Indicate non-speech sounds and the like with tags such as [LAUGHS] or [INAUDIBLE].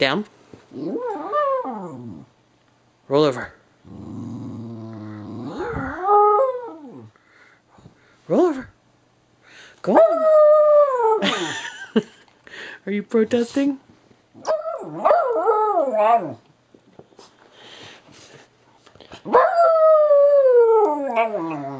Down. Roll over. Roll over. Go on. [LAUGHS] Are you protesting? [LAUGHS]